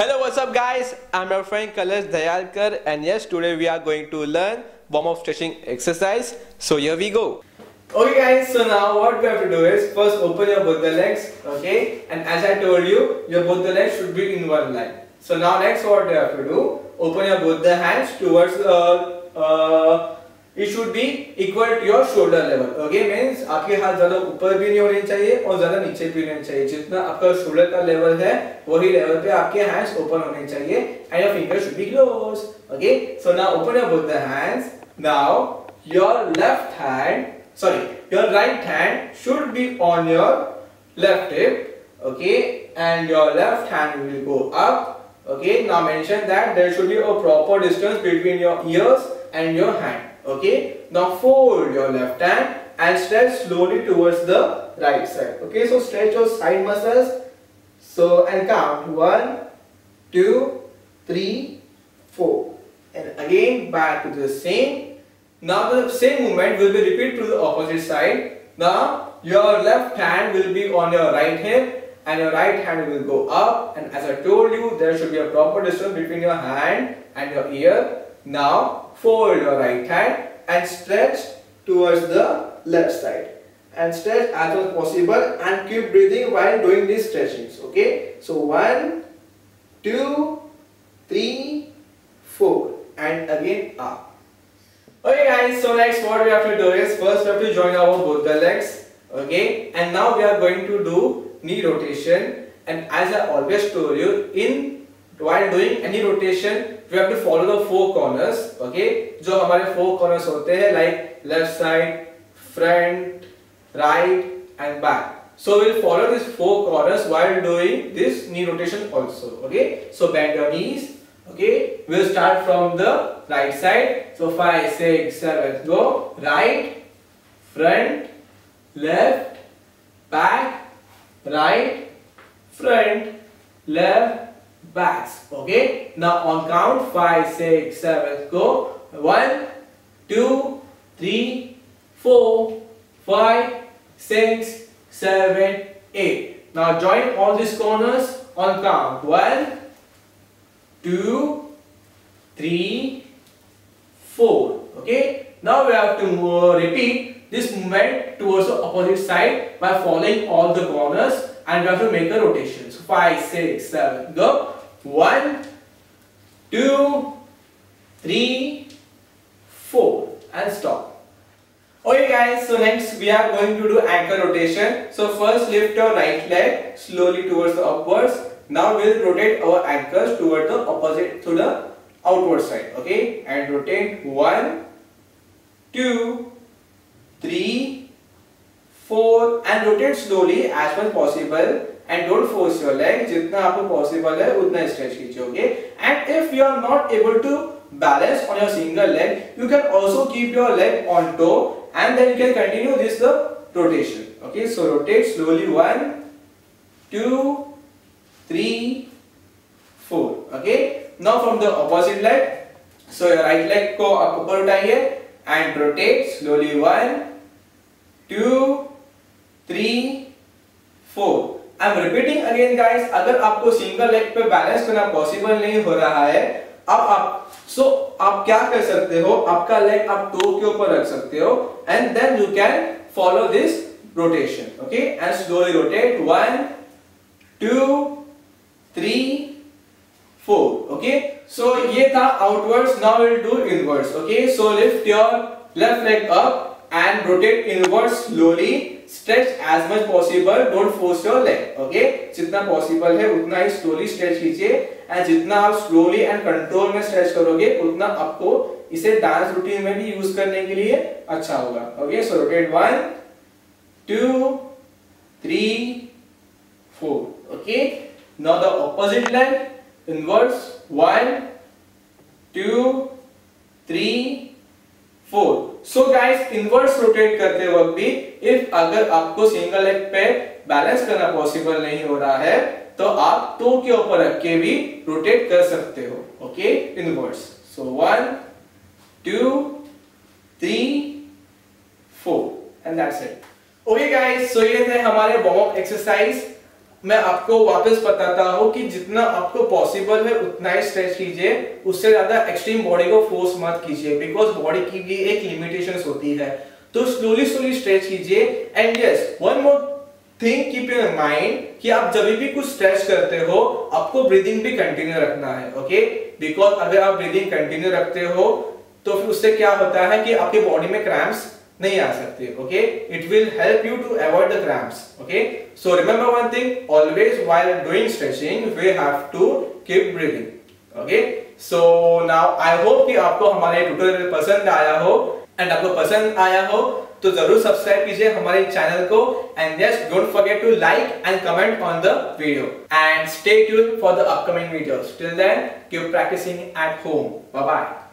Hello, what's up, guys? I'm your friend Kalash Dayalkar, and yes, today we are going to learn warm up stretching exercise. So, here we go. Okay, guys, so now what we have to do is first open your both the legs, okay? And as I told you, your both the legs should be in one line. So, now next, what you have to do, open your both the hands towards uh, uh, it should be equal to your shoulder level okay means आपके हाथ ज़्यादा ऊपर भी नहीं होने चाहिए और ज़्यादा नीचे भी नहीं चाहिए। जितना आपका शोल्डर का लेवल है, वही लेवल पे आपके हैंड्स ओपन होने चाहिए and your finger should be close okay so now open your both the hands now your left hand sorry your right hand should be on your left hip okay and your left hand will go up okay now mention that there should be a proper distance between your ears and your hand okay? Now fold your left hand and stretch slowly towards the right side. Okay? So stretch your side muscles. So and count. One two three four. And again back to the same. Now the same movement will be repeated to the opposite side. Now your left hand will be on your right hip and your right hand will go up. And as I told you there should be a proper distance between your hand and your ear now fold your right hand and stretch towards the left side. And stretch as much as possible and keep breathing while doing these stretchings okay? So one two three four and again up. Okay guys so next what we have to do is first we have to join our both the legs okay? And now we are going to do knee rotation. And as I always told you in while doing any rotation we have to follow the four corners okay जो हमारे four corners होते हैं like left side front right and back so we'll follow these four corners while doing this knee rotation also okay so bend your knees okay we'll start from the right side so five six seven go right front left back right front left backs. Okay. Now on count five, six, seven, go. One, two, three, four, five, six, seven, eight. Now join all these corners on count. One, two, three, four. Okay. Now we have to uh, repeat this movement towards the opposite side by following all the corners and we have to make a rotation. So 5, 6, 7, go. 1, 2, 3, 4 and stop. Okay guys, so next we are going to do ankle rotation. So first lift your right leg slowly towards the upwards. Now we'll rotate our ankles toward the opposite to the outward side. Okay, and rotate 1, 2, 3, four and rotate slowly as much possible and don't force your leg जितना आपको possible है, उतना stretch कीजिए and if you are not able to balance on your single leg you can also keep your leg on toe and then you can continue this the rotation okay so rotate slowly one two three four okay now from the opposite leg so your right leg को आप ऊपर उठाइए and rotate slowly one three four I am repeating again guys अगर आपको single leg पे balance करना possible नहीं हो रहा है अब आप सो so, आप क्या कर सकते हो? आपका लेग आप टो के ऊपर रख सकते हो and then you can follow this rotation okay and slowly rotate one two three four okay so ये था outwards now will do inwards okay so lift your left leg up and rotate inward slowly. Stretch as much possible don't force your leg okay जितना possible है, उतना ही slowly stretch कीजिए and जितना आप slowly and control में stretch करोगे, उतना आपको इसे डांस रूटीन में भी यूज़ करने के लिए अच्छा होगा okay so rotate one two three four okay no the opposite leg inwards one two three so guys inverse rotate करते वक्त भी इफ़ अगर आपको सिंगल लेग पे बैलेंस करना पॉसिबल नहीं हो रहा है तो आप टो के ऊपर रख के भी रोटेट कर सकते हो okay inverse so one two three four and that's it okay guys so ये थे हमारे वार्म एक्सरसाइज मैं आपको वापस बताता हूँ कि जितना आपको पॉसिबल है, उतना ही स्ट्रेच कीजिए। उससे ज़्यादा एक्सट्रीम बॉडी को फोर्स मत कीजिए बिकॉज़ बॉडी की भी एक लिमिटेशन होती है। तो स्लोली स्लोली स्ट्रेच कीजिए। And yes one more think keep in mind कि आप जब भी कुछ स्ट्रेच करते हो, आपको ब्रीदिंग भी कंटिन्यू रखना है ओके बिकॉज़ अगर आप ब्रीदिंग कंटिन्यू रखते हो तो फिर उससे क्या होता है कि आपकी बॉडी में क्रैम्प्स नहीं आ सकते okay it will help you to avoid the cramps okay so remember one thing always while doing stretching we have to keep breathing okay so now I hope कि आपको हमारे ट्यूटोरियल पसंद आया हो एंड आपको पसंद आया हो तो ज़रूर सब्सक्राइब कीजिए हमारे चैनल को and yes don't forget to like and comment on the video and stay tuned for the upcoming videos till then keep practising at home bye bye